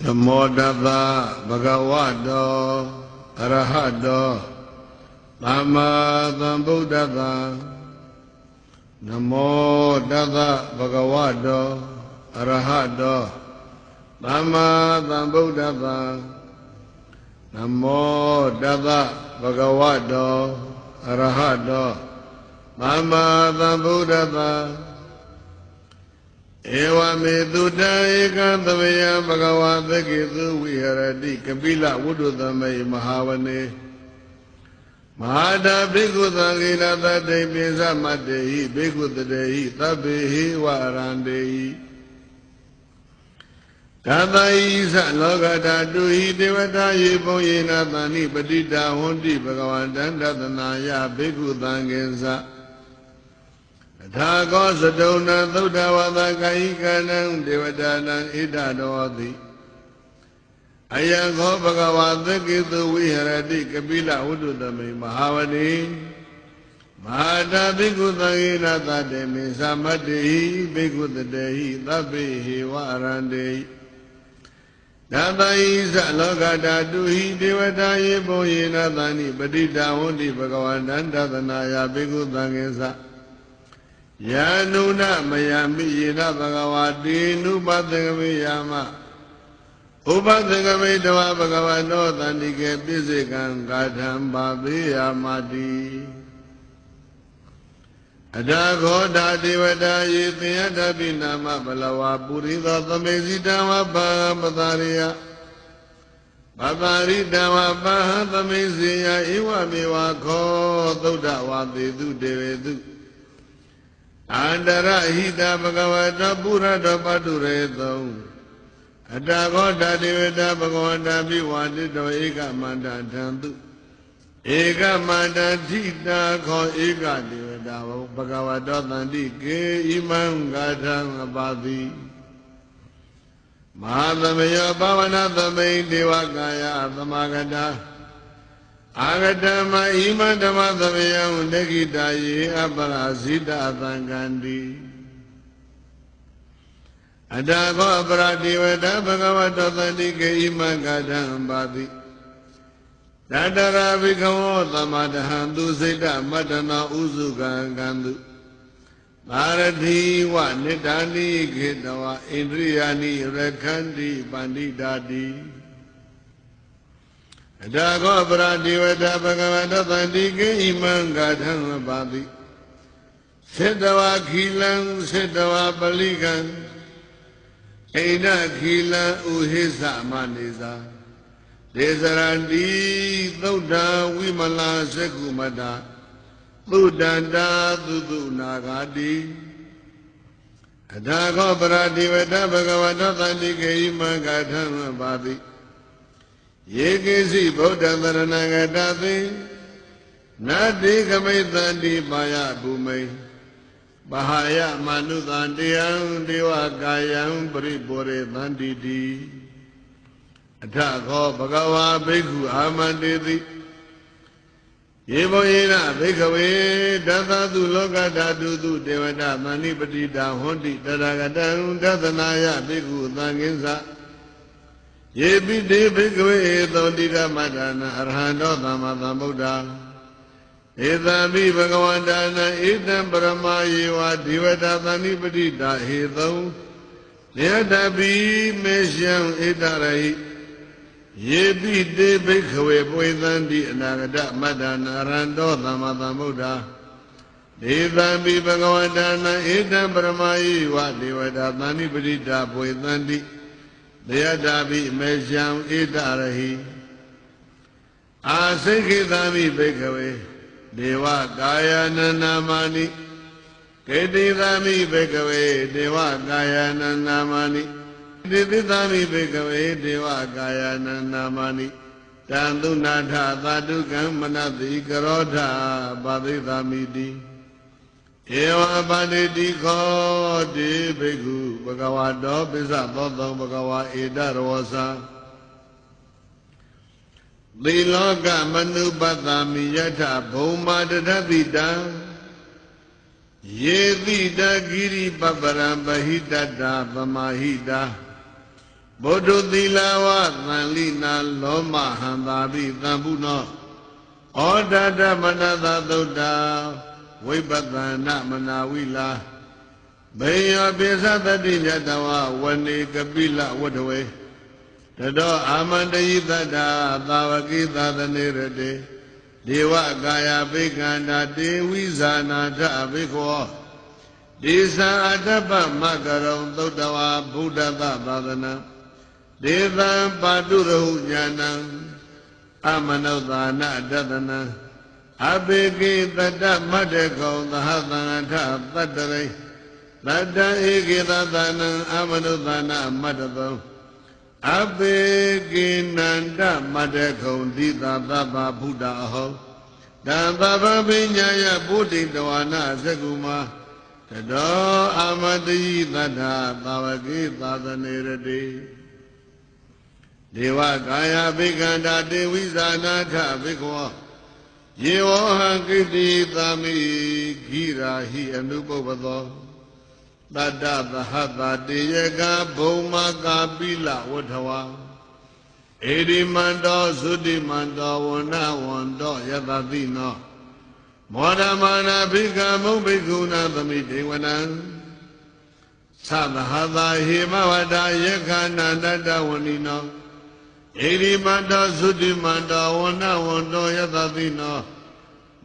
နမောတတ္တဘဂဝတောအရဟတောသမ္မာသမ္ဗုဒ္ဓတ္တနမောတတ္တဘဂဝတောအရဟတောသမ္မာသမ္ဗုဒ္ဓတ္တနမောတတ္တဘဂဝတောအရဟတောသမ္မာသမ္ဗုဒ္ဓတ္တ ဧဝမေတုတံဧကံသမယံဘဂဝါသကိသုဝိဟရတိကပိလဝုဒ္ဓသမေမဟာဝနေမဟာတာဘိက္ခုသံဃိနသတိပိစမတ္တေဟိဘိက္ခုတတေဟိသဗ္ဗေဟိဝရန္တေဟိကာသယိသလောကဓာတုဟိဒေဝတာယေပုံယေနသန္တိပတိတာဟွန်တိဘဂဝန္တံတသနာယဘိက္ခုသံဃင်္စ ထာကောသတုံနသုဒ္ဓဝါဒကာယိကနံဒေဝတာနံဣဒတော်တိအယံခောဘဂဝါသကိတုဝိဟရတိကပိလဝုဒ္ဓသမိမဟာဝတိမဟာတာဘိက္ခုသံဃိနာသတေမေသမတ္တိဘိက္ခုတတေဟိသဗ္ဗေဟေဝရန္တေနတယိသလောကတာတုဟိဒေဝတာယေဘောယေနသန္တိပဋိတာဝန္တိဘဂဝန္တံတသနာယဘိက္ခုသံဃေသ ယာနုနမယမိယေနဘဂဝတိနုပသင်္ကမေယာမဥပသင်္ကမေတဝဘဂဝတောတန္တိကေပိစိကံဂါထံပါပေယာမတိအတာခောဓာဒေဝတာယေသင်္ယတပိနာမဘလဝပုရိသောသမေဇိတံဝဘာပတာရိယပတာရိတံဝဘာသမေဇေယဧဝမေဝခောသုဒ္ဓဝါသေတုတေဝေတု အန္တရဟိတဘဂဝတပုရတပတုရေသုံအတာခောဓာဒေဝတာဘဂဝန္တာပိဝါတိတောဧကမန္တထံတုဧကမန္တထိတာခောဧကဒေဝတာဘဂဝတောတန္တိကေဣမံဂါထံအပါတိမဟာသမယောဘာဝနာသမိန်ဒေဝကာယသမဂတာ အာဂတမဣမံဓမ္မသမယံဒဂိတာယေအပရာဇိတသံဃန္တိအတာခောအပရာဒေဝတာဘဂဝတောတန္တိကေဣမံဂါထံအပါတိတတရာဘိကဝောသမတဟံသူစိတ်တမတ္တနာဥစုကံကံတုပါရတိဝနိတာနိခေတဝဣန္ဒြိယာနိရခန္တိပန္တိတာတိ အတာခောပရတိဝတဘဂဝတသန္တိကေဣမံဂါထံပါတိစေတဝခီလံစေတဝပလိကံအိန္ဒခီလံဥဟိသမနေသာဒေဇရန္တိသုဒ္ဓဝိမလာသက္ကုမတာသုဒ္ဒန္တာသုတုနာဂာတိအထာခောပရတိဝတဘဂဝတောသန္တိကေဣမံဂထံပါတိ ယေကိစီဗုဒ္ဓံတရဏဂတသိနတ္တိကမိတ္တန္တိပါယဘူမိန်ပဟာယမနုသံတေယံဒေဝကာယံပရိပောရေသန္တိတိအထခောဘဂဝါဘိက္ခုအာမန္တေတိယေဘောယေနဘိက္ခဝေတသတုလောကဓာတုတုဒေဝတာမဏိပတိတာဟွန်တိတရဂတံတသနာယဘိက္ခုသံဃင်းစ ယေပိတေဘိက္ခဝေသောတိရမတ္တနာအရဟံတောသမ္မာသမ္ဗုဒ္ဓဧသံမိဘဂဝန္တာနဧတံပရမယေဝဒေဝတာသဏိပတိတာဟေသုံလေတပိမေရှံဧတရဟိယေပိတေဘိခဝေပွေသန္တိအနာဂတမတ္တနာရန္တောသမ္မာသမ္ဗုဒ္ဓဒေသံပိဘဂဝန္တာနဧတံပရမယိဝဒေဝတာသန္တိပရိတာပွေသန္တိ တယတာပိမေရှံဧတရဟိအာစိခိသံပိဘိခဝေဒေဝကာယနနာမနိကေတိသံပိဘိခဝေဒေဝကာယနနာမနိတိသစ္စာမိဘေကဝေဒေဝကာယနာနာမနိတံသုနာထသာတုကံမနတိကရောထပါသိသာမိတိ ဧဝပါတိတိခောတိဘိက္ခုဘဂဝါတောပိစ္ဆသောတောဘဂဝါဧတရောစာသီလောကမနုပတ္တမိယထဘုံမာတထတိတံယေတိတဂိရိပပရံပဟိတတဗမာဟိတာဗုဒ္ဓသီလဝသံလိနာလောမဟံသာပိသံပုနောဩဒတမနတသုဒ္ဓ ဝိပဿနာမနာဝိလာဘေယောပိသတတိညတဝဝနေကပိလဝတ္တဝေတတောအာမန္တယိတတ္တာသာဝကိသသနေရတေဒေဝကာယဘိက္ခန္တာတေဝိဇာနာထဘိခောဒေသအတ္တပမကရုံသုတ္တဝါဗုဒ္ဓသသာသနာဒေသံပါတုရဟုညာဏံအမနုဿာနတတနံ အဘေကိတတမတ္တကုံသဟသံထသတ္တရိတတံဧကိသသနံအမနုဿာနမတ္တသောအဘေကိနန္တမတ္တကုံဒီသာသဗ္ဗဗုဒ္ဓအဟောတံသဗ္ဗပိညာယဗုဒ္ဓိတဝါနာသကုမာတတောအမတိသတ္ထာသာဝကိသာသနေရတိဒေဝကာယဘိကန္တာတေဝိဇာနာထဘိခော ယေဝဟံကိတိသာမိဂိရာဟိအနုပုပ္ပသောတတ္တသဟတာတေယကဘုံမကာပိလဝထဝါဧရိမန္တောသုတိမန္တောဝဏဝန္တောယတတိနောမောဒမာနာဘိကမုံဘိက္ခုနာသမိတေဝနံသသဟတာဟေမဝတာယက္ခဏန္တတဝဏိနော ဣရိမန္တောသုတိမန္တောဝဏဝန္တောယတတိနော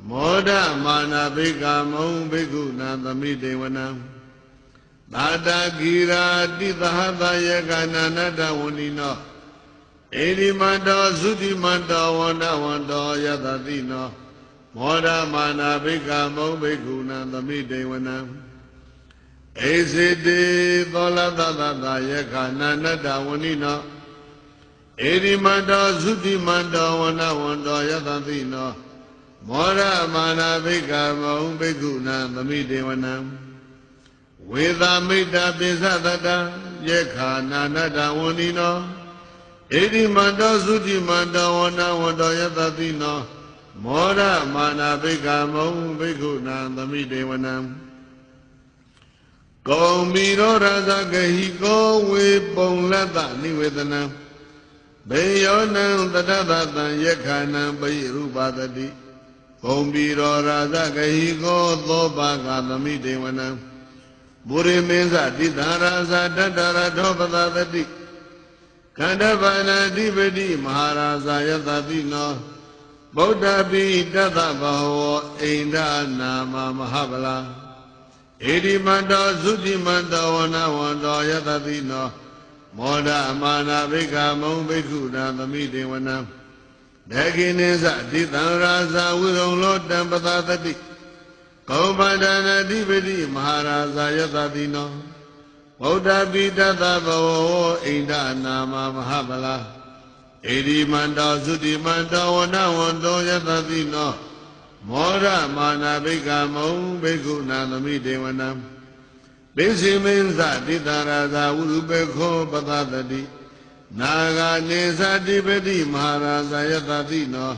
မောဒမာနာဘိကမုံဘိက္ခုနာသမိတေဝနံသာတဂီရာတိသဟတယကနာနတဝဏိနောဣရိမန္တောသုတိမန္တောဝဏဝန္တောယတတိနောမောဒမာနာဘိကမုံဘိက္ခုနာသမိတေဝနံဧစေတေသောလသသတယကနာနတဝဏိနော ဧရိမန္တောသုတိမန္တောဝဏဝန္တောယတတိနောမောရမာနာဘိကမုံဘိက္ခုနာသမိတေဝနံဝေသမိတ္တပိသတတယက္ခာနာနတဝန္ဒီနောဣတိမန္တောသုတိမန္တောဝဏဝန္တောယတတိနောမောရမာနာဘိကမုံဘိက္ခုနာသမိတေဝနံကောမီရောရာဇဂဟိကောဝေပုံလတ္တနိဝေဒနံ ဘေယောနံတတသတံယက္ခဏံပိရူပတတိဂုံဘီရောရာဇဂဟိကောသောပါကသမိတေဝနံဘုရိမင်းစတိတရာဇတတရထောပသတတိခန္ဓဗန္နတိပတိမဟာရာဇယတတိနောဗုဒ္ဓပိတသဘဟောအိန္ဒနာမမဟာဗလာဧဒီမန္တောသုတိမန္တောဝနဝန္တောယတတိနော မောဒအမာနာဘိက္ခမုံဘိက္ခုနာသမိတေဝနံဒေခိနိသတိတံရာဇဝိရုံလောတံပသတတိကောပန္ဒနာတိပတိမဟာရာဇယတတိနောဗုဒ္ဓပိတသဘဝအိန္ဒနာမမဟာဗလာဣတိမန္တောသုတိမန္တောဝနဝန္တောယတတိနောမောရမာနာဘိက္ခမုံဘိက္ခုနာသမိတေဝနံ ပိစိမင်းသတိတရာဇာဝုရုပေခောပသတတိနာဂာနေသတိပတိမဟာရာဇယတတိနော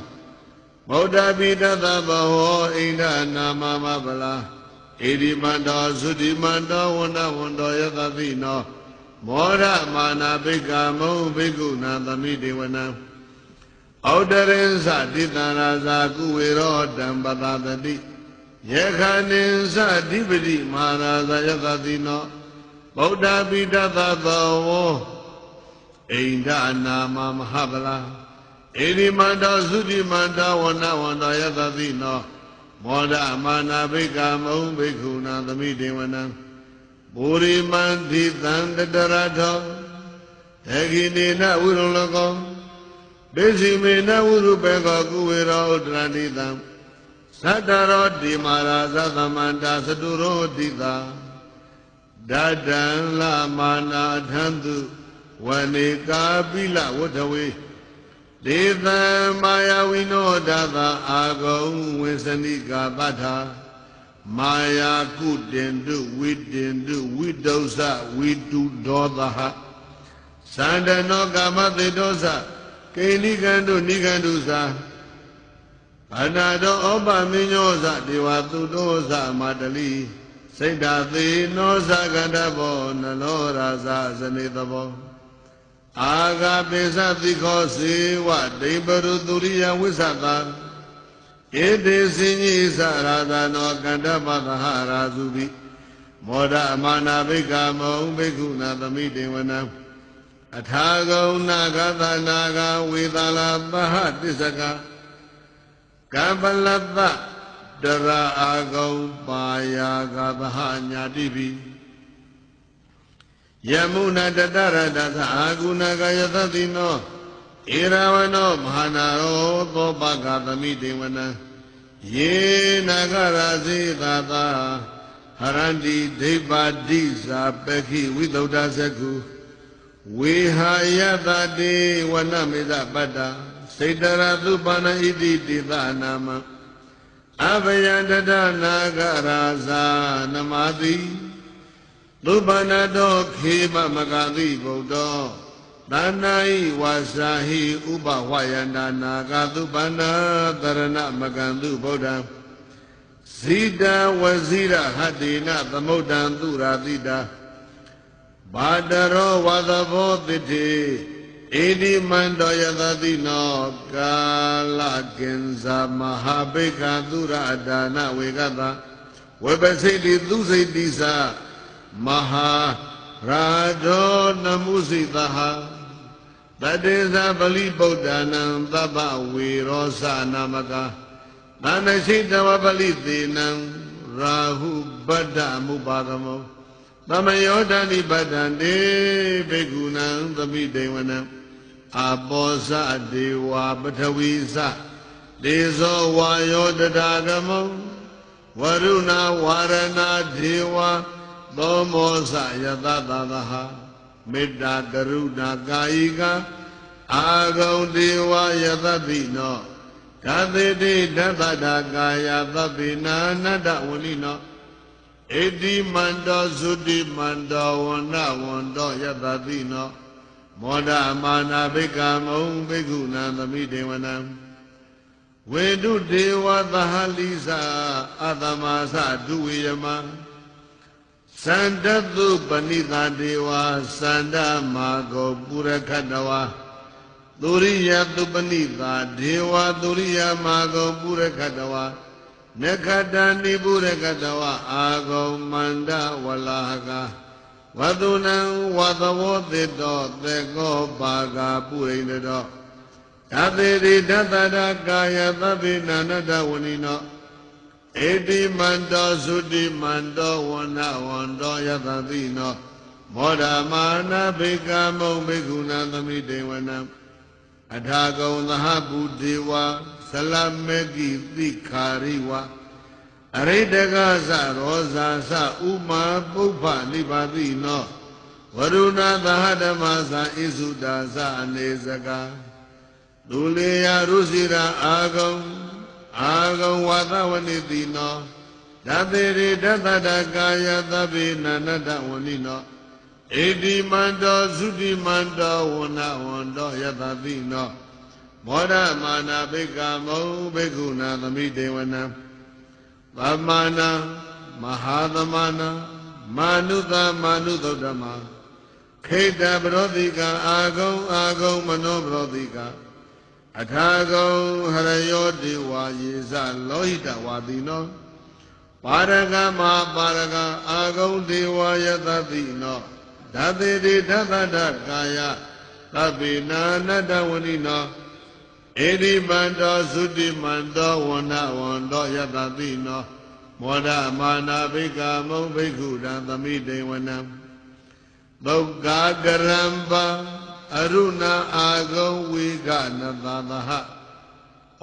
ဗုဒ္ဓပိတသဘဟောအိန္ဒနာမမဗလာဣရိမန္တောသုတိမန္တောဝဏဝန္တောယတတိနောမောရမာနာဘိက္ခမုံဘိက္ခုနာသမိတေဝနံဩဒရင်သတိတရာဇာကုဝေရောတံပသတတိ ယခဏိသဓိပတိမဟာရာဇယသတိနောဗုဒ္ဓပိတသသောဝအိန္ဒနာမမဟာဗလာဣရိမန္တောသုတိမန္တောဝနဝန္တောယသတိနောမောဒမာနာဘိကမုံဘိက္ခုနာသမိတေဝနံဘူရိမန္တိသံတတရထောဒေဂိနေနဝိရုလကောဒေစီမေနဝုရုပေကောကုဝေရောဥဒရဏိတံ သတ္တရောတိမာရာသသမန္တာသတုရောတိတာဒတံလမာနာထံသူဝနေကာပိလဝတ္ထဝေဒေသံမာယဝိနောဒသာအာဂုံဝေစဏိကာပဋ္ဌာမာယာကုတင်တုဝိတင်တုဝိဒုစဝိတုဒောသဟသန္တနောကာမသေတောသကိဏိကံတုနိကံတုသာ ဘာနာတောဩပမင်းညောဇဒေဝသူတောဇမတလိစိတ်ဓာသေနောဇကန္တဘောနလောရာဇဇနေတဘောအာဂပိသတိခောစေဝဒိဗရုသူရိယဝိသတာဧတေစင်ကြီးသရာသနောကန္တပသဟရာစုပိမောဒအမာနာဘိကမောဘိက္ခုနာသမိတေဝနံအထာဂုံနာဂသနာဂဝေသလာပဟတစ္စက ကပ္ပလတ္တတရာအာဂုံပါယာဂသဟညာတိပိယမုဏတတရတသအာကုဏကယသတိနောဧရဝနောမဟာနာရောသောပကသမိတေဝနံယေနာဂရာဇေသာသာဟရန္တိဒိဗ္ဗတိဇာပခိဝိသုဒ္ဓဇကုဝေဟာယတတေဝနမေသပတ္တာ စေတရသုပန္နဣတိတိသနာမအဘယန္တတနာဂရာဇာနမတိသုပန္နတောခေပမကတိဗုဒ္ဓောသန္နာဤဝါစာဟိဥပဝယန္တာနာဂသုပန္နတရဏမကံသူဗုဒ္ဓံဇိတဝဇိရဟတေနသမုဒ္ဒံသူရာတိတာဘာတရောဝသဘောတိတိ ဣတိမန္တောယသတိနောကာလကင်္ဇာမဟာဘိက္ခသူရအဒါနဝေကတဝေပစိတိသူစိတိသမဟာရာဒောနမုစိတဟတတေဇပလိဗုဒ္ဓနာသဗ္ဗဝေရောသနာမကာသန္တရှိတဝပလိသေနံရာဟုဗဒ္ဓမုပါကမောသမယောဒဏိပတ္တံတေဘေကုဏံသမိတေဝနံ အဘောဇဒေဝပထဝီဇဒေဇောဝါယောတတာကမောဝရုဏဝါရဏဒေဝသောမောဇယတသသဟမေတ္တာကရုဏာကာယိကအာဂုံဒေဝယတတိနောဓာတိတိဓတ္တတာကာယသဗ္ဗေနာနတ္တဝလိနောဣတိမန္တောသုတိမန္တောဝန္ဒဝန္တောယတတိနော မောဒမာနာဘိကမုံဘိက္ခုနာသမိဒေဝနံဝေတုဒေဝသဟလိစာအတမသဒုဝေယမသန္တတုပဏိတာဒေဝသန္တမာကောပုရခတဝါသုရိယသုပဏိတာဒေဝသုရိယမာကောပုရခတဝါနခတံနိပုရခတဝါအာဂောမန္တဝလာက ဝတုနံဝသဝောတိတောသေကောပါကပုရိန္ဒတောဓာတိရိဓတ္တရာကာယသဗ္ဗေနန္တဝနိနောဣတိမန္တောသုတိမန္တောဝနဝန္တောယတတိနောမောဒမာနဘိကမုံဘိက္ခုနာသမိတေဝနံအထာကုံသဟပုဒေဝသလမေကိတိခာရိဝ အရိတကသရောဇာသဥမာပုပ္ပနိဗ္ဗာတိနောဝရုဏသဟဓမ္မသဣစုတာသအနေစကဒုလေယရုစီရာအာဂုံအာဂံဝါသဝနိတိနောဓာတိရိဓတတကာယသဗ္ဗေနန္တဝနိနောဣတိမန္တောသုတိမန္တောဝနဝန္တောယတတိနောမောဒမာနာဘိကမုံဘိက္ခုနာသမိတေဝနံ သမ္မာနာမဟာသမနာမာနုသမာနုသုဒ္ဓမခိတပရောတိကအာဂုံအာဂုံမနောပရောတိကအထာကုံဟရယောတိဝါယေဇလောဟိတဝါတိနောပါရကမပါရကအာဂုံဒေဝယတတိနောဓာတိတိဓတ္တကာယသဗ္ဗေနာနတဝနိနော ဧဒီမန္တောသုတိမန္တောဝန္ဒဝန္တောယတတိနောမောဒမာနာဘိကမုံဘိက္ခုတံသမိတေဝနံသုက္ကာကရံပါအရုဏအာဂုံဝေကနသသဟ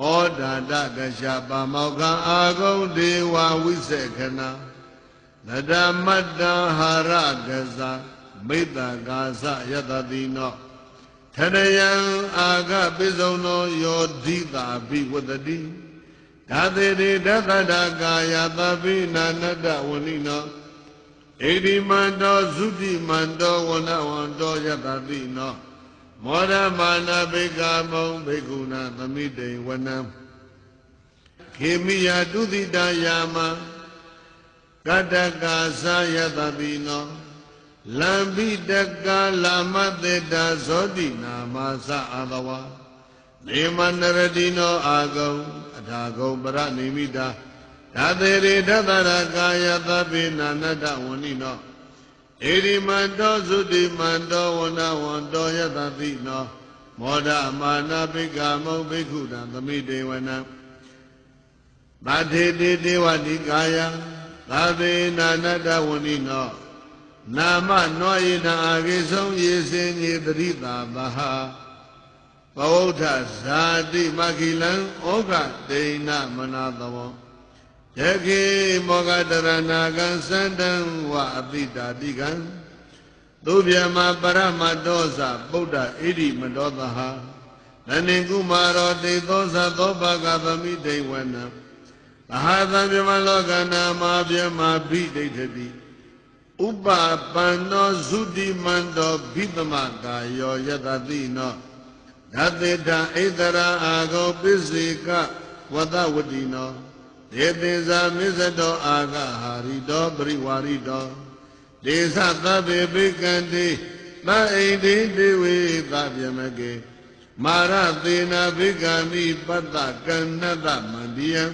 ဩဒါတကရှပါမောကအာဂုံဒေဝဝိစေခဏနဒမတ္တဟာရကဇာမိတ္တကာသယတတိနော ထရယံအာဂပိစုံသောယောဓိတာဘိဝတတိဓာတေတိဓတ္တကာယသဗ္ဗိနာနတဝဏိနောဣတိမန္တောသုတိမန္တောဝနဝန္တောယတတိနောမောရမာနာဘိကမုံဘိက္ခုနာသမိတိဝနံခေမိယတုတိတယာမကတ္တကာသယတတိနော လံပိတကလာမတေတာဇောတိနာမသအာတဝါနေမနရတိနောအာဂုံအထာဂုံပရနိမိတာဓာတေရိဓတရကာယသဗ္ဗေနာနတဝဏိနောဧရိမန္တောသုတိမန္တောဝနဝန္တောယတတိနောမောဒမာနာပိကမုံဘိက္ခုတံသမိတေဝနံဗထေတိတေဝတိကာယသဗ္ဗေနာနတဝဏိနော နာမနောယေနအာဂေဆုံးယေစင်ညေတရိတာသဟာဘဝဋ္ဌဇာတိမခိလံဩဃဒိဏမနာသဝောယခေမောဂတရဏကံစန္တံဝအတိတာတိကံသုဗျမပရမတောသဗုဒ္ဓဣတိမတောသဟာနနေကုမာရောတေသောသသောဘဂဗမိဒိဝနံသဟာသံပြမလောကနာမာပြမဘိဒိဋ္ဌတိ ဥပပန္နောသုတိမန္တောဘိသမကာယောယတတိနောဓတေတံဣတရာအာဂောပစ္စေကဝတဝတိနောဒေသေဇာမစ္စတောအာဂဟာရိတောပရိဝါရိတောဒေသသဗ္ဗေပိကံတိသအိန္တိတေဝေသဗျမကေမာရသေနာဘိကံမိပတ္တကဏ္ဏတမန္တိယံ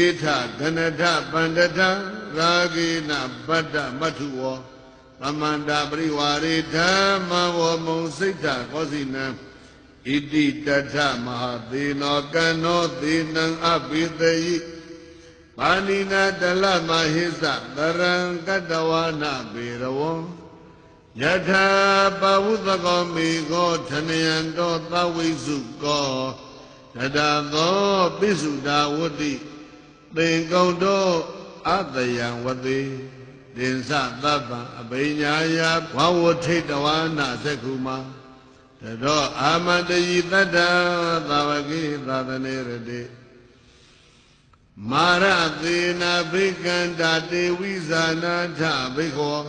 ဧထကနထပန္တထ ရာဂေနဗတ္တမထုဝောသမန္တာပရိဝါရေဓမ္မဝမုံစိတ်ထကောစီနံဣတိတထမဟာသေနောကံနောသေနံအဘိသေယိပါဏိနာတလမဟိသတရံကတဝနာပေရဝံယထာပဝုသကောမေကောထနယံတောသဝိစုကောတတသောပိစုတာဝတ္တိသင်္ကုံတော အတယံဝတိတင်္စသဗ္ဗံအဘိညာယဘဝထိတဝနာသက္ခုမာတတောအာမတယိတတ္တသာဝကိသာသနေရတိမာရသေနာဘိကန္တာတေဝိဇာနာထဘိခော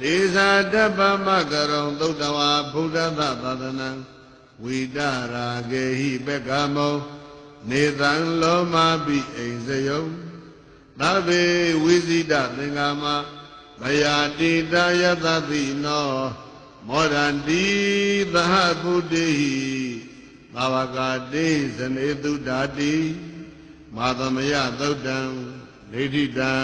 ဒေဇာတပ္ပမကရုံသုတ္တဝါဘုဒ္ဓသသာသနံဝိတရာဂေဟိပက္ခမောနေတံလောမပိအိမ်စယုံ သဗ္ဗေဝိဇိတသင်္ကာမမယာတိတယတတိနောမောဒန္တိသဟဗုဒ္ဓိဘာဝကာတိဇနေတုဓာတိမာသမယသုတ်တံဒိဋ္ဌိတံ